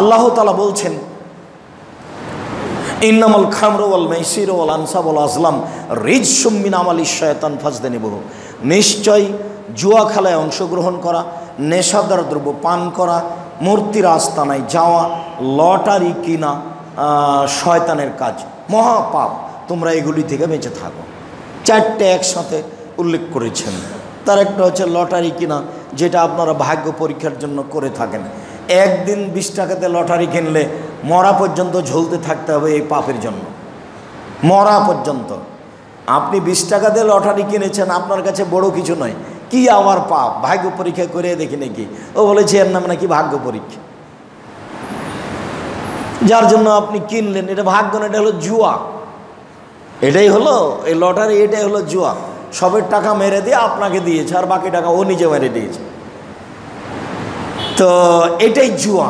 আল্লাহ তালা বলছেন, ইন্নামাল খামর ওয়াল মেসির ওয়াল আনসাব ওয়াল আজলাম রিজ সুম্মিন আমালি শয়তান ফাজদে নিবহ নিশ্চয় জুয়া খেলায় অংশগ্রহণ করা, নেশাদার দ্রব্য পান করা মূর্তির আস্তানায় যাওয়া, লটারি কিনা শয়তানের কাজ মহাপাপ তোমরা এগুলি থেকে বেঁচে থাকো। চারটে একসাথে উল্লেখ করেছেন। তার একটা হচ্ছে লটারি কিনা, যেটা আপনারা ভাগ্য পরীক্ষার জন্য করে থাকেন। একদিন বিশ টাকাতে লটারি কিনলে মরা পর্যন্ত ঝুলতে থাকতে হবে এই পাপের জন্য। মরা পর্যন্ত। আপনি বিশ টাকা দিয়ে লটারি কিনেছেন, আপনার কাছে বড় কিছু নয়। কি আমার পাপ? ভাগ্য পরীক্ষা করে দেখি নাকি। ও বলেছে, এর নাম নাকি ভাগ্য পরীক্ষা। যার জন্য আপনি কিনলেন, এটা ভাগ্য না, এটা হলো জুয়া। এটাই হলো, এই লটারি, এটাই হলো জুয়া। সবের টাকা মেরে দিয়ে আপনাকে দিয়েছে, আর বাকি টাকা ও নিজে মেরে দিয়েছে। তো এটাই জুয়া।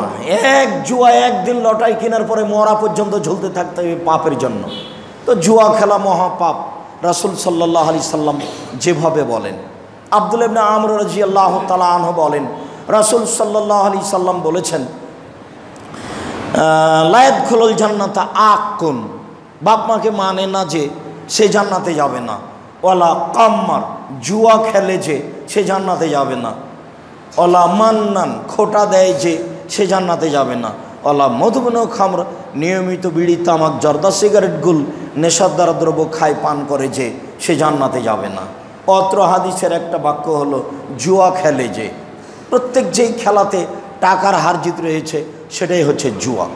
এক জুয়া একদিন লটারি কেনার পরে মরা পর্যন্ত ঝুলতে থাকতে হবে পাপের জন্য। তো জুয়া খেলা মহাপাপ। রাসুল সাল্লাহ আলি সাল্লাম যেভাবে বলেন। আব্দুল ইবনে আমর রাজি আল্লাহ তালা আনহ বলেন, রাসুল সাল্লাহ আলি সাল্লাম বলেছেন লায়ত খুলল জান্নাতা আক কোন বাপ মাকে মানে না যে সে জান্নাতে যাবে না। ওলা কাম্মার। জুয়া খেলে যে সে জান্নাতে যাবে না। ওলা মান্নান খোটা দেয় যে সে জান্নাতে যাবে না। অলা মধুবন খামর নিয়মিত বিড়ি, তামাক, জর্দা, সিগারেট গুল নেশাদার দ্রব্য খায়, পান করে যে সে জান্নাতে যাবে না। অত্র হাদিসের একটা বাক্য হলো, জুয়া খেলে যে। প্রত্যেক যেই খেলাতে টাকার হার জিত রয়েছে, সেটাই হচ্ছে জুয়া।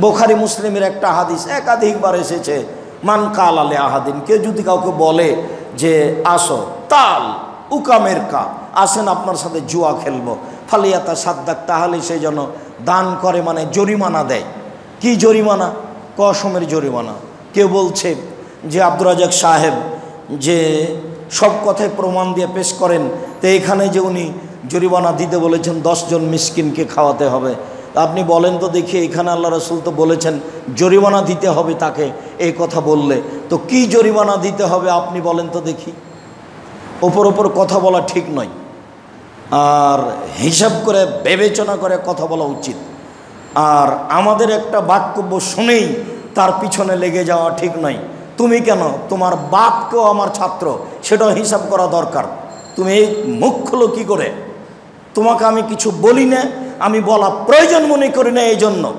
বোখারি মুসলিমের একটা হাদিস একাধিকবার এসেছে, মান কাল আলে আহাদিন, কেউ যদি কাউকে বলে যে, আসো, তাল উকামের কা আসেন আপনার সাথে জুয়া খেলব। ফালিয়াতা সাদ্দাক, তাহলে সে যেন দান করে মানে জরিমানা দেয়। কি জরিমানা? কসমের জরিমানা। কেউ বলছে যে, আব্দুর রাজাক সাহেব যে সব কথায় প্রমাণ দিয়ে পেশ করেন, তো এখানে যে উনি জরিমানা দিতে বলেছেন দশজন মিসকিনকে খাওয়াতে হবে। আপনি বলেন তো দেখি, এখানে আল্লাহ রসুল তো বলেছেন, জরিমানা দিতে হবে তাকে এই কথা বললে। তো কি জরিমানা দিতে হবে আপনি বলেন তো দেখি। ওপর ওপর কথা বলা ঠিক নয়। আর হিসাব করে বিবেচনা করে কথা বলা উচিত। আর আমাদের একটা বাক্যব্য শুনেই তার পিছনে লেগে যাওয়া ঠিক নয়। তুমি কেন? তোমার বাপকেও আমার ছাত্র, সেটাও হিসাব করা দরকার। তুমি এই মুখ খুলো কী করে? তোমাকে আমি কিছু বলি না, আমি বলা প্রয়োজন মনে করি না এই জন্য।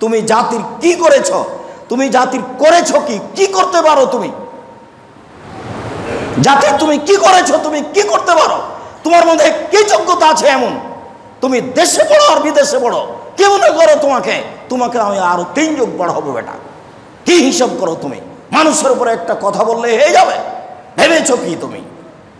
তুমি জাতির কি করেছ? তুমি জাতির করেছ কি? কি করতে পারো তুমি? জাতির তুমি কি করেছ? তুমি কি করতে পারো? তোমার মধ্যে কি যোগ্যতা আছে এমন? তুমি দেশে পড়ো আর বিদেশে পড়ো। কে মনে করো তোমাকে? তোমাকে আমি আরও তিন যোগ পড়াবো বেটা। কি হিসাব করো তুমি? মানুষের উপরে একটা কথা বললে হয়ে যাবে? ভেবেছ কি তুমি?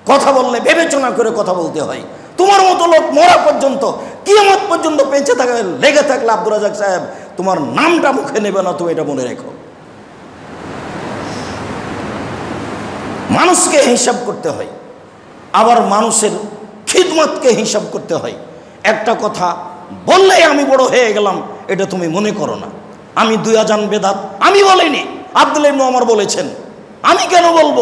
কথা বললে বিবেচনা করে কথা বলতে হয়। তোমার মতো লোক মরা পর্যন্ত, কিয়ামত পর্যন্ত বেঁচে থাকে লেগে থাকলে আব্দুল রাজাক সাহেব, তোমার নামটা মুখে নেবে না তুমি এটা মনে রেখো। মানুষকে হিসাব করতে হয়। আবার মানুষের খিদমতকে হিসাব করতে হয়। একটা কথা বললেই আমি বড় হয়ে গেলাম, এটা তুমি মনে করো না। আমি দুই আজান বেদাত, আমি বলিনি, আব্দুল ইবনু ওমর বলেছেন। আমি কেন বলব?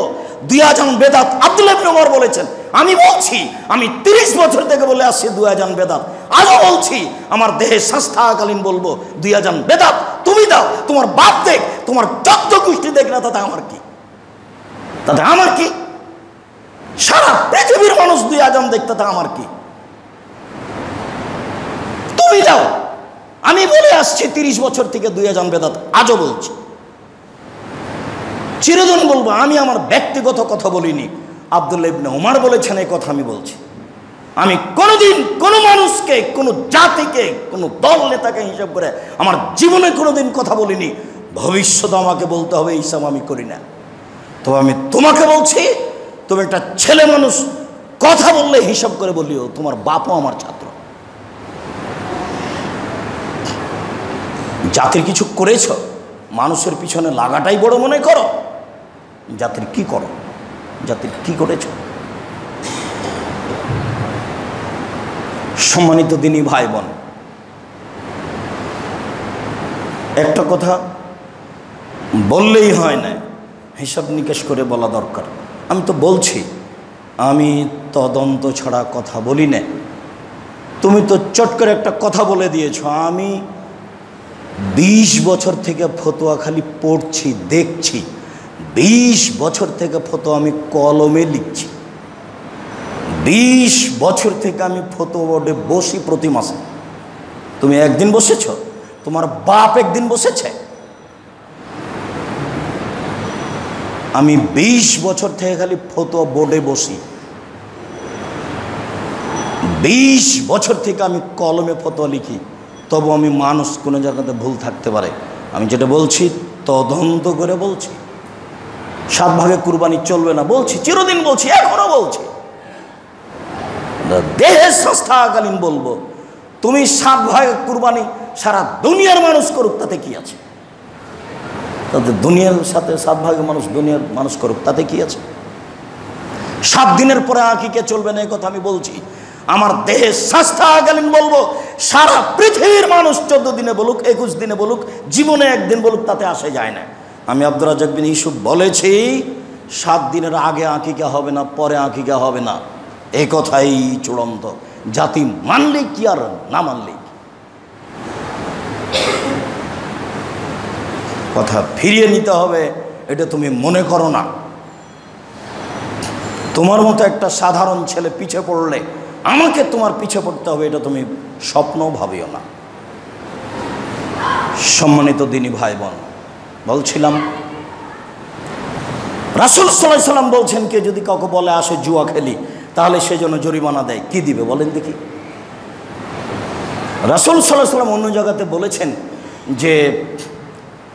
দুই আজান বেদাত, আব্দুল ইবনু ওমর বলেছেন। আমি বলছি, আমি তিরিশ বছর থেকে বলে আসছি দুই আজান বেদাত। আজও বলছি, আমার দেহে শ্বাস থাকাকালীন বলব দুই আজান বেদাত, তুমি দাও, তোমার বাপ দেখ, তোমার যত গোষ্ঠী দেখ না তাতে আমার কি? তাতে আমার কি? সারা পৃথিবীর মানুষ দুই আজান দেখতে তা আমার কি? তুমি যাও। আমি বলে আসছি তিরিশ বছর থেকে দুই আজান বেদাত আজও বলছি। চিরদিন বলব, আমি আমার ব্যক্তিগত কথা বলিনি। আবদুল্লা ইবনে ওমার বলেছেন, এই কথা আমি বলছি। আমি কোনোদিন কোনো মানুষকে, কোনো জাতিকে, কোনো দল, নেতাকে হিসাব করে আমার জীবনে কোনোদিন কথা বলিনি। ভবিষ্যতে আমাকে বলতে হবে হিসাব আমি করি না। তো আমি তোমাকে বলছি তুমি একটা ছেলে মানুষ, কথা বললে হিসাব করে বলিও, তোমার বাপও আমার ছাত্র। জাতির কিছু করেছ, মানুষের পিছনে লাগাটাই বড় মনে করো। জাতির কি করো? জাতির কি করেছ? সম্মানিত দিনী ভাই বোন একটা কথা বললেই হয় না, হিসাব নিকেশ করে বলা দরকার। আমি তো বলছি, আমি তদন্ত ছাড়া কথা বলি না। তুমি তো চট করে একটা কথা বলে দিয়েছ, আমি বিশ বছর থেকে ফতোয়া খালি পড়ছি, দেখছি। বিশ বছর থেকে ফতোয়া আমি কলমে লিখছি। বিশ বছর থেকে আমি ফতো বোর্ডে বসি প্রতি মাসে। তুমি একদিন বসেছ? তোমার বাপ একদিন বসেছে? আমি বিশ বছর থেকে খালি ফতো বোর্ডে বসি। বিশ বছর থেকে আমি কলমে ফতোয়া লিখি। তবু আমি মানুষ কোনো জায়গাতে ভুল থাকতে পারে। আমি যেটা বলছি, তদন্ত করে বলছি। সাত ভাগে কুরবানি চলবে না বলছি, চিরদিন বলছি, এখনও বলছি। দেহের সংস্থাকালীন বলব, তুমি সাত ভাগে কুরবানি সারা দুনিয়ার মানুষ করুক, তাতে কি আছে? তাতে দুনিয়ার সাথে সাত ভাগে মানুষ দুনিয়ার মানুষ করুক, তাতে কি আছে? সাত দিনের পরে আঁকিকে চলবে না, এই কথা আমি বলছি। আমার দেহে স্বাস্থ্যকালীন বলব, সারা পৃথিবীর মানুষ চোদ্দ দিনে বলুক, একুশ দিনে বলুক, জীবনে একদিন বলুক, তাতে আসে যায় না। আমি আব্দুর রাজাক বিন ইসুফ বলেছি, সাত দিনের আগে আঁকিকা হবে না, পরে আঁকিকা হবে না। এ কথাই চূড়ান্ত। জাতি মানলে কি আর না মানলে? কথা ফিরিয়ে নিতে হবে, এটা তুমি মনে করো না। তোমার মতো একটা সাধারণ ছেলে পিছে পড়লে আমাকে তোমার পিছে পড়তে হবে, এটা তুমি স্বপ্ন ভাবিও না। সম্মানিত দিনী ভাই বোন বলছিলাম, রাসুল সাল্লাহ সাল্লাম বলছেন কে, যদি কাউকে বলে আসে জুয়া খেলি, তাহলে সে জন্য জরিমানা দেয়, কি দিবে বলেন দেখি। রাসুল সাল্লাহ সাল্লাম অন্য জায়গাতে বলেছেন যে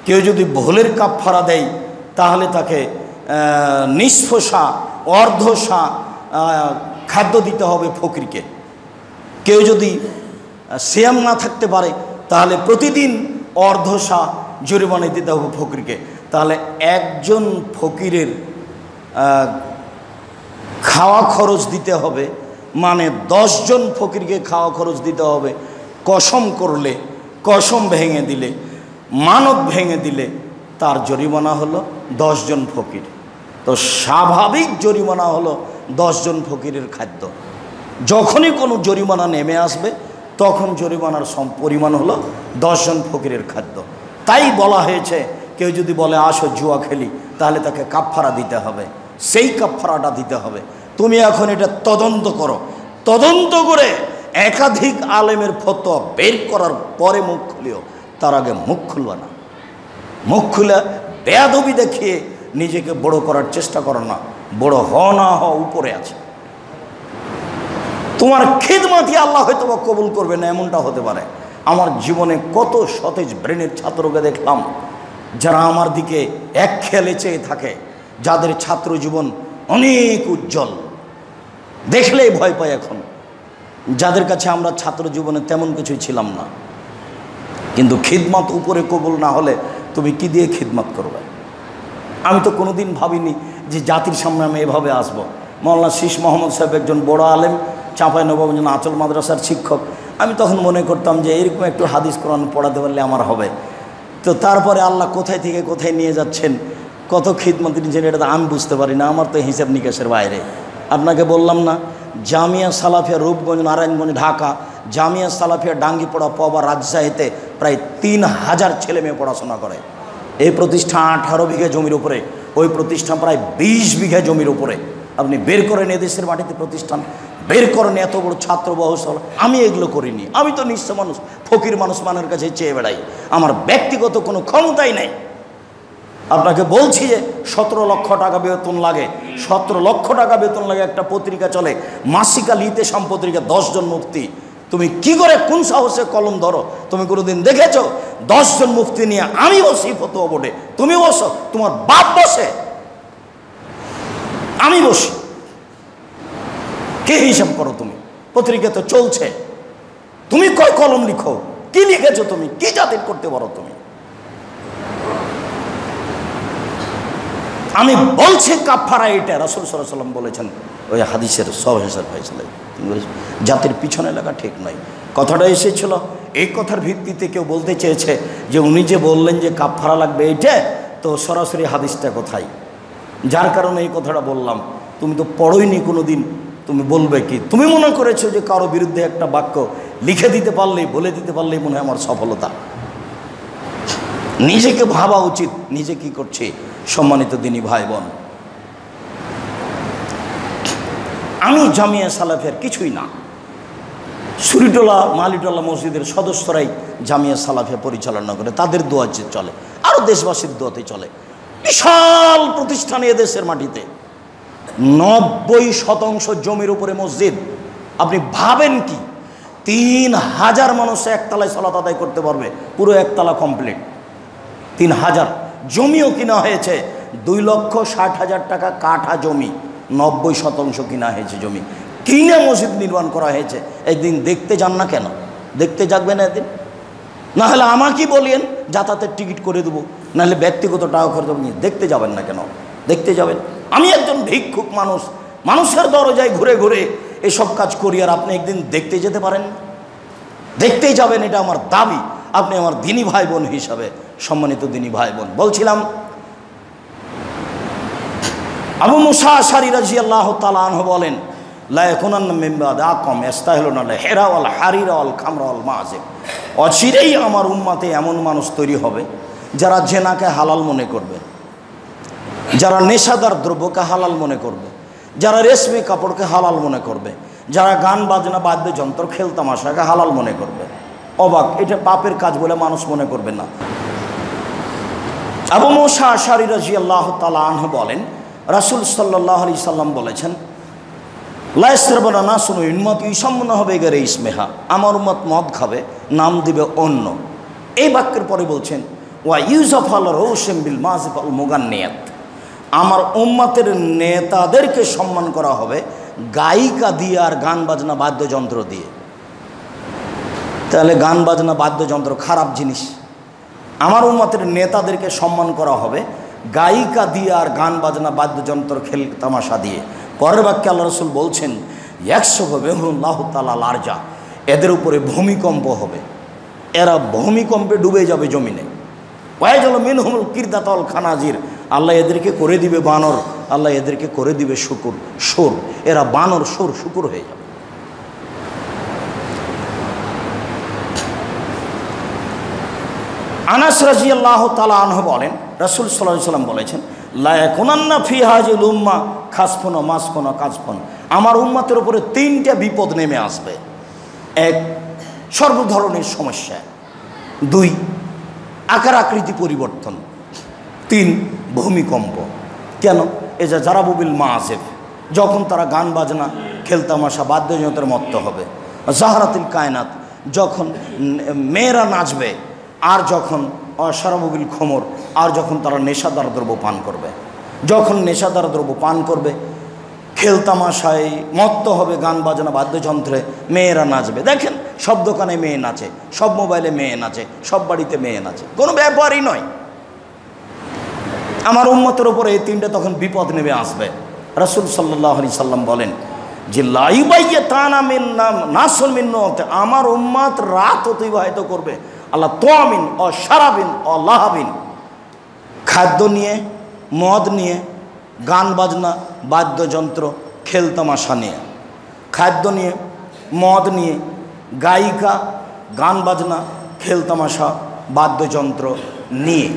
কেউ যদি ভোলের কাপ ফাড়া দেয় তাহলে তাকে আহ, নিষ্ফসা অর্ধসা খাদ্য দিতে হবে ফকিরকে। কেউ যদি শ্যাম না থাকতে পারে তাহলে প্রতিদিন অর্ধসা জরিমানা দিতে হবে ফকিরকে। তাহলে একজন ফকিরের খাওয়া খরচ দিতে হবে মানে দশজন ফকিরকে খাওয়া খরচ দিতে হবে কসম করলে কসম ভেঙে দিলে। মানব ভেঙে দিলে তার জরিমানা হলো দশজন ফকির। তো স্বাভাবিক জরিমানা হলো দশজন ফকিরের খাদ্য। যখনই কোনো জরিমানা নেমে আসবে, তখন জরিমানার পরিমাণ হলো দশজন ফকিরের খাদ্য। তাই বলা হয়েছে, কেউ যদি বলে, আসো জুয়া খেলি, তাহলে তাকে কাপফারা দিতে হবে। সেই কাপফারাটা দিতে হবে। তুমি এখন এটা তদন্ত করো। তদন্ত করে একাধিক আলেমের ফতোয়া বের করার পরে মুখ খুলিও। তার আগে মুখ খুলবে না। মুখ খুলে বেয়াদবি দেখিয়ে নিজেকে বড় করার চেষ্টা করো না। বড় হ না হ উপরে আছে। তোমার খিদমাতি আল্লাহ হয়তো বা কবুল করবে না, এমনটা হতে পারে। আমার জীবনে কত সতেজ ব্রেনের ছাত্রকে দেখলাম, যারা আমার দিকে এক খেলে চেয়ে থাকে, যাদের ছাত্র জীবন অনেক উজ্জ্বল। দেখলেই ভয় পায় এখন। যাদের কাছে আমরা ছাত্র জীবনে তেমন কিছুই ছিলাম না। কিন্তু খিদমত উপরে কবুল না হলে তুমি কি দিয়ে খিদমত করবে? আমি তো কোনোদিন ভাবিনি যে জাতির সামনে আমি এভাবে আসব। মৌলানা শীষ মোহাম্মদ সাহেব একজন বড় আলেম, চাঁপাই নবাবজন আচল মাদ্রাসার শিক্ষক। আমি তখন মনে করতাম যে এরকম একটু হাদিস কোরআন পড়াতে পারলে আমার হবে। তো তারপরে আল্লাহ কোথায় থেকে কোথায় নিয়ে যাচ্ছেন? কত খিদমত নিয়েছেন এটা আমি বুঝতে পারি না, আমার তো হিসাব নিকাশের বাইরে। আপনাকে বললাম না, জামিয়া সালাফিয়া রূপগঞ্জ, নারায়ণগঞ্জ, ঢাকা, জামিয়া সালাফিয়া ডাঙ্গিপড়া, পবা, রাজশাহীতে প্রায় তিন হাজার ছেলে মেয়ে পড়াশোনা করে। এই প্রতিষ্ঠান আঠারো বিঘা জমির উপরে, ওই প্রতিষ্ঠান প্রায় বিশ বিঘা জমির উপরে। আপনি বের করেন এদেশের মাটিতে প্রতিষ্ঠান, বের করেন এত বড় ছাত্র বহসল। আমি এগুলো করিনি। আমি তো নিঃস্ব মানুষ, ফকির মানুষ মানের কাছে চেয়ে বেড়াই। আমার ব্যক্তিগত কোনো ক্ষমতাই নেই। আপনাকে বলছি যে সতেরো লক্ষ টাকা বেতন লাগে। সতেরো লক্ষ টাকা বেতন লাগে একটা পত্রিকা চলে। মাসিকা লিতে পত্রিকা দশজন মুফতি তুমি কি করে কোন সাহসে কলম ধরো? তুমি কোনোদিন দেখেছ? দশজন মুক্তি নিয়ে আমি বসি ফতো বোর্ডে। তুমি বসো, তোমার বাপ বসে। আমি বসি। কে হিসাব করো তুমি? পত্রিকা তো চলছে। তুমি কয় কলম লিখো? কি লিখেছো তুমি? কি জাতির করতে পারো তুমি? আমি বলছি কাফারা এটা, রাসুল সাল্লাম বলেছেন, ওই হাদিসের সব হিসাব হয়েছিল জাতির পিছনে লাগা ঠিক নয়। কথাটা এসেছিল, এই কথার ভিত্তিতে কেউ বলতে চেয়েছে যে উনি যে বললেন যে কাফারা লাগবে এইটা, তো সরাসরি হাদিসটা কোথায়? যার কারণে এই কথাটা বললাম। তুমি তো পড়োইনি কোনো দিন তুমি বলবে কি? তুমি মনে করেছ যে কারও বিরুদ্ধে একটা বাক্য লিখে দিতে পারলেই, বলে দিতে পারলেই মনে হয় আমার সফলতা। নিজেকে ভাবা উচিত, নিজে কি করছে? সম্মানিত দিনী ভাই বোন আমি জামিয়া সালাফের কিছুই না। সুরিটোলা, মালিটোলা মসজিদের সদস্যরাই জামিয়া সালাফে পরিচালনা করে, তাদের দোয়া চলে আরও দেশবাসীর দোয়াতে চলে। বিশাল প্রতিষ্ঠান এদেশের মাটিতে। নব্বই শতাংশ জমির উপরে মসজিদ। আপনি ভাবেন কি? তিন হাজার মানুষ একতলায় সলাত আদায় করতে পারবে, পুরো একতলা কমপ্লিট তিন হাজার জমিও কিনা হয়েছে। দুই লক্ষ ষাট হাজার টাকা কাঠা জমি, নব্বই শতাংশ কিনা হয়েছে জমি। কিনে মসজিদ নির্মাণ করা হয়েছে। একদিন দেখতে যান না কেন? দেখতে যাকবেন একদিন। না হলে আমাকেই বলিয়েন যাতায়াতের টিকিট করে দেবো। নাহলে ব্যক্তিগত টাকা খরচ নিয়ে দেখতে যাবেন না কেন? দেখতে যাবেন। আমি একজন ভিক্ষুক মানুষ। মানুষের দরজায় ঘুরে ঘুরে এসব কাজ করি আর আপনি একদিন দেখতে যেতে পারেন দেখতেই যাবেন, এটা আমার দাবি। আপনি আমার দিনী ভাই বোন হিসাবে সম্মানিত দিনী ভাই বোন বলছিলাম, আবু মুসা আশারি রাজি আল্লাহ তালাহ বলেন অচিরেই আমার উম্মাতে এমন মানুষ তৈরি হবে যারা জেনাকে হালাল মনে করবে, যারা নেশাদার দ্রব্যকে হালাল মনে করবে, যারা রেশমি কাপড়কে হালাল মনে করবে, যারা গান বাজনা, বাদ্যযন্ত্র, খেলতামাশাকে হালাল মনে করবে। অবাক, এটা পাপের কাজ বলে মানুষ মনে করবে না। আবু মোসা আশারি রাজি আল্লাহ তালাহ বলেন, রাসুল সাল্লাহ আলি সাল্লাম বলেছেন হবে গেরে ইসমেহা। আমার উম্মত মদ খাবে, নাম দিবে অন্য। এই বাক্যের পরে বলছেন, ওয়া ইউজ অফ আল রৌসেম বিল মাজিফ আল মোগান্নিয়াত। আমার উম্মাতের নেতাদেরকে সম্মান করা হবে গায়িকা দিয়ে আর গান বাজনা বাদ্যযন্ত্র দিয়ে। তাহলে গান বাজনা, বাদ্যযন্ত্র খারাপ জিনিস। আমার উম্মাতের নেতাদেরকে সম্মান করা হবে, গায়িকা দিয়ে আর গান বাজনা, বাদ্যযন্ত্র খেল তামাশা দিয়ে। পরের বাক্যে আল্লাহ রসুল বলছেন একশো হবে লাহ তালা লারজা এদের উপরে ভূমিকম্প হবে। এরা ভূমিকম্পে ডুবে যাবে জমিনে। ওয়াইজল মিনহুমুল কিরদাতল খানাজির। আল্লাহ এদেরকে করে দিবে বানর, আল্লাহ এদেরকে করে দিবে শুকুর সুর এরা বানর সুর শুকুর হয়ে যাবে। আনাস রাজি আল্লাহ তালা আনহ বলেন, রসুল সাল্লাম বলেছেন লায়াকুনান্না ফি হাজিল উম্মা খাসফোন মাসফোন কাজফোন আমার উম্মাতের উপরে তিনটা বিপদ নেমে আসবে। এক সর্ব ধরনের সমস্যা। দুই, আকার আকৃতি পরিবর্তন। তিন, ভূমিকম্প। কেন? এ যা জারাবুবিল মা আসেফ যখন তারা গান বাজনা খেলতামাশা বাদ্যযন্ত্রের মত্ত হবে। জাহারাতিল কায়নাত, যখন মেয়েরা নাচবে আর যখন অসারাবুবিল খমর, আর যখন তারা নেশাদার দ্রব্য পান করবে। যখন নেশাদার দ্রব্য পান করবে খেলতামাশায় মত্ত হবে গান বাজনা বাদ্যযন্ত্রে, মেয়েরা নাচবে। দেখেন, সব দোকানে মেয়ে নাচে, সব মোবাইলে মেয়ে নাচে, সব বাড়িতে মেয়ে নাচে। কোনো ব্যাপারই নয়। আমার উম্মতের ওপরে এই তিনটে তখন বিপদ নেমে আসবে। রসুল সাল্লাহ আলি সাল্লাম বলেন যে লাইবাইয়ে তানা নাম নাসল মিন্ন আমার উম্মাত রাত অতিবাহিত করবে। আল্লাহ তোয়ামিন অ সারাবিন লাহাবিন খাদ্য নিয়ে, মদ নিয়ে, গান বাজনা, বাদ্যযন্ত্র খেলতামাশা নিয়ে। খাদ্য নিয়ে, মদ নিয়ে, গায়িকা, গান বাজনা খেলতামাশা বাদ্যযন্ত্র নিয়ে।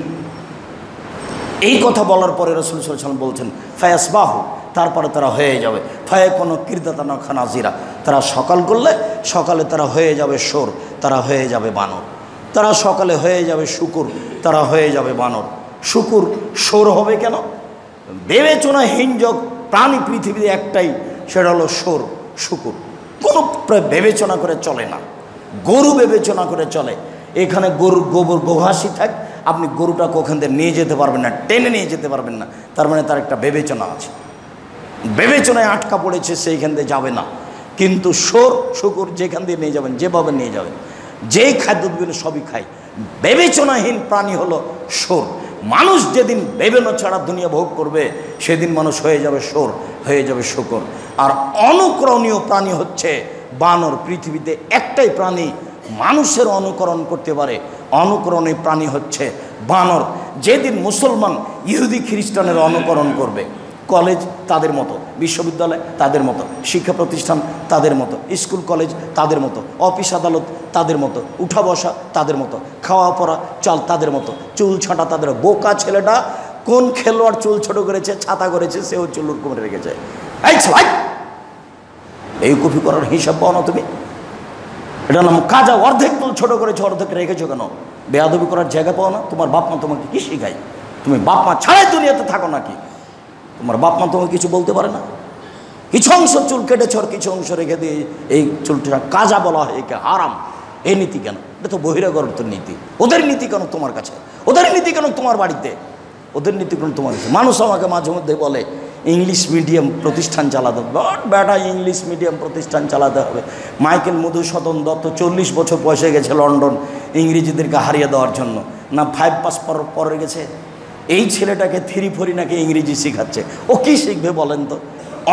এই কথা বলার পরে রসুল সাল্লাম বলছেন ফায়াস বাহু তারপরে তারা হয়ে যাবে। ফায়ে কোনো কীর্তানা খানাজিরা তারা সকাল করলে সকালে তারা হয়ে যাবে সোর তারা হয়ে যাবে বানর। তারা সকালে হয়ে যাবে শুকুর, তারা হয়ে যাবে বানর। শুকুর সোর হবে কেন? বিবেচনাহীন যোগ প্রাণী পৃথিবীতে একটাই, সেটা হলো সোর, শুকুর। কোনো বিবেচনা করে চলে না। গরু বিবেচনা করে চলে। এখানে গরুর গোবর গোঘাসি থাক, আপনি গরুটাকে ওখান থেকে নিয়ে যেতে পারবেন না, টেনে নিয়ে যেতে পারবেন না। তার মানে তার একটা বিবেচনা আছে। বিবেচনায় আটকা পড়েছে, সেইখান দিয়ে যাবে না। কিন্তু সোর, শুকুর যেখান দিয়ে নিয়ে যাবেন, যেভাবে নিয়ে যাবেন। যেই খাদ্য দেবেন সবই খায় বিবেচনাহীন প্রাণী হলো সোর মানুষ যেদিন বেবেনো ছাড়া দুনিয়া ভোগ করবে, সেদিন মানুষ হয়ে যাবে সোর হয়ে যাবে শুকর। আর অনুকরণীয় প্রাণী হচ্ছে বানর। পৃথিবীতে একটাই প্রাণী মানুষের অনুকরণ করতে পারে। অনুকরণীয় প্রাণী হচ্ছে বানর। যেদিন মুসলমান ইহুদি খ্রিস্টানের অনুকরণ করবে কলেজ তাদের মতো, বিশ্ববিদ্যালয় তাদের মতো, শিক্ষা প্রতিষ্ঠান তাদের মতো, স্কুল কলেজ তাদের মতো, অফিস আদালত তাদের মতো, উঠা বসা তাদের মতো, খাওয়া পড়া চাল তাদের মতো, চুল ছাঁটা তাদের বোকা ছেলেটা কোন খেলোয়াড় চুল ছোট করেছে, ছাতা করেছে, সেও চুল করে রেখেছে। এই এই! কপি করার হিসাব পাও না তুমি? এটা নাম কাজা অর্ধেক চুল ছোট করেছে, অর্ধেক রেখেছো কেন? বেয়াদবি করার জায়গা পাও না? তোমার বাপ মা তোমাকে কি শেখায়? তুমি বাপ মা ছাড়াই দুনিয়াতে থাকো নাকি? তোমার বাপ মা তোমাকে কিছু বলতে পারে না? কিছু অংশ চুল কেটেছ কিছু অংশ রেখে দিয়ে এই চুলটা কাজা বলা হয়, একে হারাম। এই নীতি কেন? এটা তো বহিরাগত নীতি। ওদের নীতি কেন তোমার কাছে? ওদের নীতি কেন তোমার বাড়িতে? ওদের নীতি কেন তোমার কাছে? মানুষ আমাকে মাঝে মধ্যে বলে, ইংলিশ মিডিয়াম প্রতিষ্ঠান চালাতে হবে। বাট বেটা, ইংলিশ মিডিয়াম প্রতিষ্ঠান চালাতে হবে। মাইকেল মধুসূদন দত্ত চল্লিশ বছর বয়সে গেছে লন্ডন, ইংরেজিদেরকে হারিয়ে দেওয়ার জন্য। না ফাইভ পাস পর পরে গেছে? এই ছেলেটাকে থ্রি ফোরি নাকি ইংরেজি শেখাচ্ছে? ও কি শিখবে বলেন তো?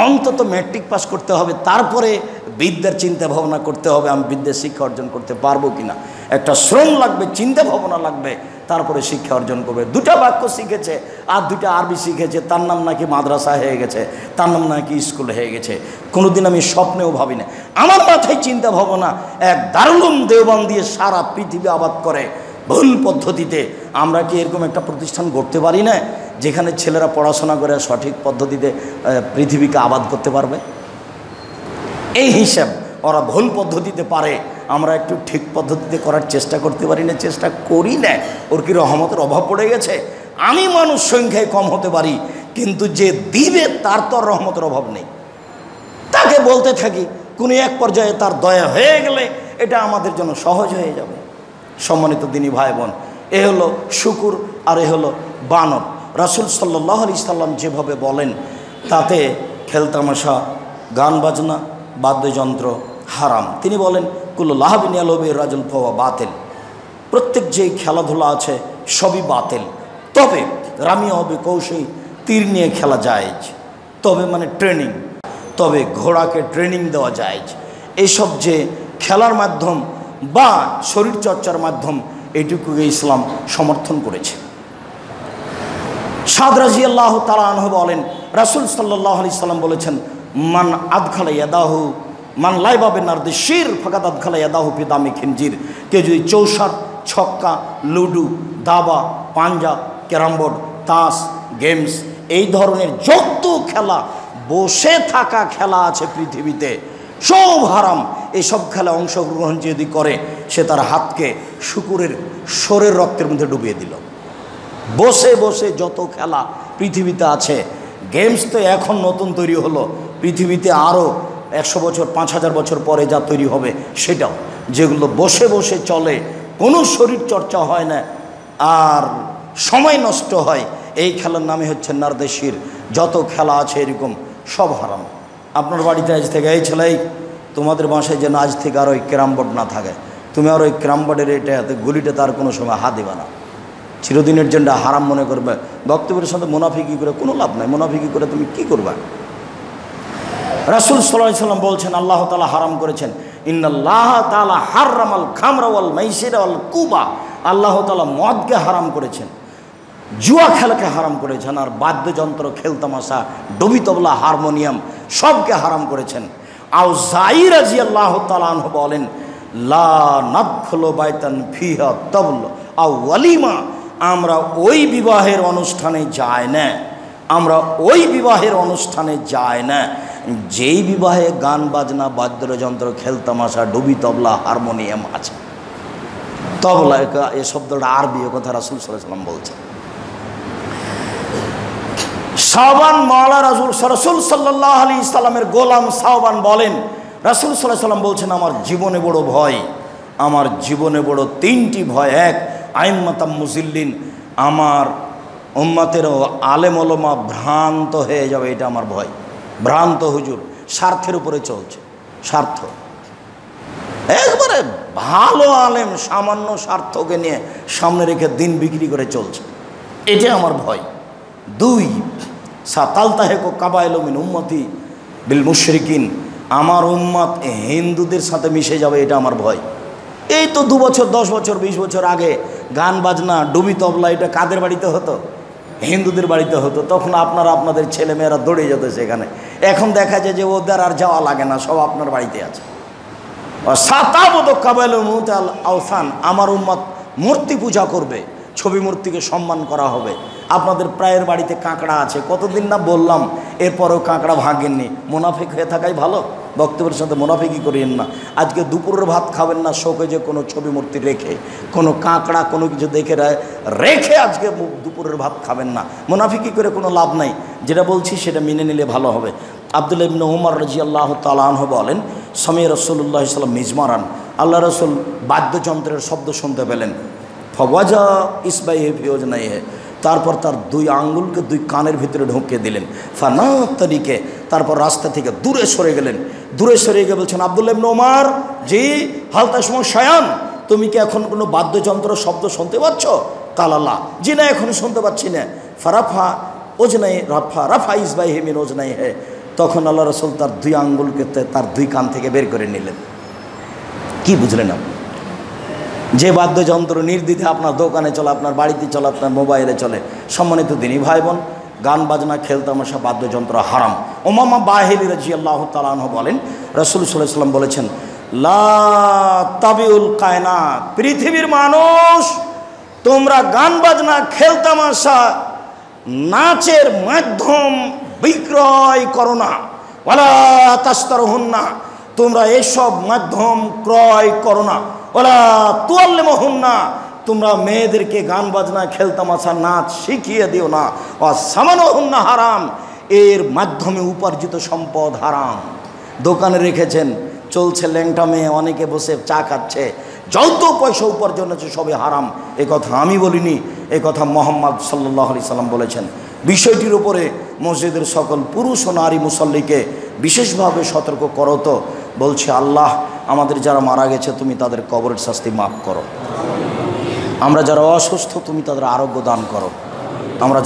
অন্তত ম্যাট্রিক পাস করতে হবে, তারপরে বিদ্যার চিন্তা ভাবনা করতে হবে, আমি বিদ্যার শিক্ষা অর্জন করতে পারব কিনা। একটা শ্রম লাগবে, চিন্তা ভাবনা লাগবে, তারপরে শিক্ষা অর্জন করবে। দুটা বাক্য শিখেছে, আর দুটা আরবি শিখেছে, তার নাম নাকি মাদ্রাসা হয়ে গেছে, তার নাম নাকি স্কুল হয়ে গেছে। কোনোদিন আমি স্বপ্নেও ভাবি না আমার মাথায় চিন্তা ভাবনা এক দারুণ দেওবান দিয়ে সারা পৃথিবী আবাদ করে। ভুল পদ্ধতিতে আমরা কি এরকম একটা প্রতিষ্ঠান গড়তে পারি না, যেখানে ছেলেরা পড়াশোনা করে সঠিক পদ্ধতিতে পৃথিবীকে আবাদ করতে পারবে? এই হিসাব, ওরা ভুল পদ্ধতিতে পারে, আমরা একটু ঠিক পদ্ধতিতে করার চেষ্টা করতে পারি না, চেষ্টা করি না। ওর কি রহমতের অভাব পড়ে গেছে? আমি মানুষ সংখ্যায় কম হতে পারি, কিন্তু যে দিবে তার তো রহমতের অভাব নেই। তাকে বলতে থাকি, কোনো এক পর্যায়ে তার দয়া হয়ে গেলে এটা আমাদের জন্য সহজ হয়ে যাবে। সম্মানিত দিনী ভাই বোন, এ হলো শুকুর আর এ হলো বানর। রাসুল সাল্লাহ আলি সাল্লাম যেভাবে বলেন, তাতে খেলতামাশা গান বাজনা, বাদ্যযন্ত্র হারাম। তিনি বলেন, কুল্লু লাহাবিন আলবী রাজুল ফওয়া বাতিল। প্রত্যেক যে খেলাধুলা আছে, সবই বাতিল। তবে রামি হবে কৌশই তীর নিয়ে খেলা যায়। তবে মানে ট্রেনিং। তবে ঘোড়াকে ট্রেনিং দেওয়া যায়। এইসব যে খেলার মাধ্যম বা শরীরচর্চার মাধ্যম এটুকুকে ইসলাম সমর্থন করেছে। সাদ রাজি আল্লাহ তালাহ বলেন, রাসুল সাল্লাহ আলি সাল্লাম বলেছেন, মান আদখালা ইয়াদাহু, মান লাইবাবে নার্দি শির ফাঁকাত আদখালা ইয়াদাহু পিদামি খিনজির। কেউ যদি চৌসার, ছক্কা, লুডু, দাবা, পাঞ্জা, ক্যারামবোর্ড, তাস, গেমস, এই ধরনের যত খেলা, বসে থাকা খেলা আছে পৃথিবীতে। সব হারাম। এইসব খেলা অংশগ্রহণ যদি করে, সে তার হাতকে শুকুরের সরের রক্তের মধ্যে ডুবিয়ে দিল। বসে বসে যত খেলা পৃথিবীতে আছে গেমস তো এখন নতুন তৈরি হলো। পৃথিবীতে আরও একশো বছর, পাঁচ হাজার বছর পরে যা তৈরি হবে সেটাও। যেগুলো বসে বসে চলে, কোনো শরীর চর্চা হয় না, আর সময় নষ্ট হয়। এই খেলার নামে হচ্ছে নারদেশির, যত খেলা আছে এরকম, সব হারাম। আপনার বাড়িতে আজ থেকে এই ছেলেই তোমাদের বাসায় যেন আজ থেকে আর ওই ক্যারাম বোর্ড না থাকে। তুমি আর ওই ক্যারাম বোর্ডের এটা গুলিটা তার কোনো সময় হাত দেবে না। চিরদিনের জন্য হারাম মনে করবে। বক্তব্যের সাথে মুনাফিকি করে কোনো লাভ নাই। মুনাফিকি করে তুমি কি করবে? রাসুল সাল্লাহ সাল্লাম বলছেন, আল্লাহ তালা হারাম করেছেন। ইন্নাল্লাহ তালা হারামাল খামরাওয়াল মাইসিরাওয়াল কুবা। আল্লাহ তালা মদকে হারাম করেছেন। জুয়া খেলাকে হারাম করেছেন। আর বাদ্যযন্ত্র, খেলতামাশা ডবি তবলা হারমোনিয়াম সবকে হারাম করেছেন। আও জাইরাজি আল্লাহ তালাহ বলেন, লা নাদখলো বাইতান ফিহা তবল। ওয়ালিমা, আমরা ওই বিবাহের অনুষ্ঠানে যাই না। আমরা ওই বিবাহের অনুষ্ঠানে যাই না। যেই বিবাহে গান, বাজনা, বাদ্যযন্ত্র খেলতামাশা ডুবি, তবলা, হারমোনিয়াম আছে। তবলা, এ- শব্দটা আরবি কথা রাসুল সাল্লাম বলছে সাহবান মাওলা রাজুল রসুল সাল্লাহ আলী ইসলামের গোলাম সাহবান বলেন, রাসুল সাল্লাহ সাল্লাম বলছেন, আমার জীবনে বড় ভয়, আমার জীবনে বড় তিনটি ভয়। এক, আইম্মাতাম মুজিল্লিন, আমার উম্মাতের আলেম ওলমা ভ্রান্ত হয়ে যাবে, এটা আমার ভয়। ভ্রান্ত হুজুর, স্বার্থের উপরে চলছে, স্বার্থ। একবারে ভালো আলেম, সামান্য স্বার্থকে নিয়ে সামনে রেখে দিন বিক্রি করে চলছে এটা আমার ভয়। দুই সাতালতাহেকো কাবায়লমিন উম্মতি বিল মুশরিকিন। আমার উম্মত হিন্দুদের সাথে মিশে যাবে, এটা আমার ভয়। এই তো দু বছর, দশ বছর, বিশ বছর আগে গান, বাজনা ডুবি তবলা, এটা কাদের বাড়িতে হতো? হিন্দুদের বাড়িতে হতো। তখন আপনারা আপনাদের ছেলেমেয়েরা দৌড়ে যেত সেখানে। এখন দেখা যায় যে ওদের আর যাওয়া লাগে না, সব আপনার বাড়িতে আছে। সাতাবদ কাবেল মুতাল আওসান, আমার উম্মত মূর্তি পূজা করবে। ছবি মূর্তিকে সম্মান করা হবে। আপনাদের প্রায়ের বাড়িতে কাঁকড়া আছে। কতদিন না বললাম, এরপরেও কাঁকড়া ভাঙেননি। মুনাফিক হয়ে থাকাই ভালো? বক্তব্যের সাথে মুনাফিকই করিয়েন না। আজকে দুপুরের ভাত খাবেন না শোকে যে কোনো ছবি মূর্তি রেখে। কোনো কাঁকড়া, কোনো কিছু দেখে রেখে আজকে দুপুরের ভাত খাবেন না। মুনাফিকি করে কোনো লাভ নাই। যেটা বলছি সেটা মেনে নিলে ভালো হবে। আবদুল্লাহ ইবনে উমর রাজি আল্লাহ তালাহ বলেন সমী রসুল্লাহ সাল্লাম মিজমারান। আল্লাহ রসুল বাদ্যযন্ত্রের শব্দ শুনতে পেলেন। ফওয়াজা ইসবাই ফিওজ নাই হে। তারপর তার দুই আঙ্গুলকে দুই কানের ভিতরে ঢুকিয়ে দিলেন। ফানা তরিকে, তারপর রাস্তা থেকে দূরে সরে গেলেন। দূরে সরে গিয়ে বলছেন, আবদুল্লাহ ইবনে ওমর, জি হালতা সময় শায়ান, তুমি কি এখন কোনো বাদ্যযন্ত্র, শব্দ শুনতে পাচ্ছ? কালাল্লাহ জি না, এখন শুনতে পাচ্ছি না। ফারাফা ওজ ওজনাই, রাফা রাফা ইসবাই হেমিন ওজনাই হে। তখন আল্লাহ রসুল তার দুই আঙ্গুলকে তার দুই কান থেকে বের করে নিলেন। কি বুঝলেন আপনি? যে বাদ্যযন্ত্র নির্দ্বিধে আপনার দোকানে চলে, আপনার বাড়িতে চলে, আপনার মোবাইলে চলে, সম্মানিত দিনই ভাই বোন গান, বাজনা খেলতামশা বাদ্যযন্ত্র হারাম। ওমামা বাহিলি রাজি আল্লাহ তালাহ বলেন, রসুল সাল্লাম বলেছেন, লা তাবিউল কায়না পৃথিবীর মানুষ, তোমরা গান, বাজনা খেলতামাশা নাচের মাধ্যম বিক্রয় করো না। ওলা তাস্তর হন না তোমরা এসব মাধ্যম ক্রয় করো না। ওলা তুয়াল্লে মোহন তোমরা মেয়েদেরকে গান বাজনা, খেলতামাশা, নাচ শিখিয়ে দিও না। ও সামানো হন না হারাম, এর মাধ্যমে উপার্জিত সম্পদ হারাম। দোকানে রেখেছেন, চলছে ল্যাংটা মেয়ে, অনেকে বসে চা খাচ্ছে। যত পয়সা উপার্জন আছে সবে হারাম। এ কথা আমি বলিনি, এ কথা মোহাম্মদ সাল্লাহ আলি সাল্লাম বলেছেন। বিষয়টির উপরে মসজিদের সকল পুরুষ ও নারী মুসল্লিকে বিশেষভাবে সতর্ক করো তো। বলছে আল্লাহ আমাদের যারা মারা গেছে, তুমি তাদের কবরের শাস্তি মাফ করো। আমরা যারা অসুস্থ, তুমি তাদের আরোগ্য দান করো। আমরা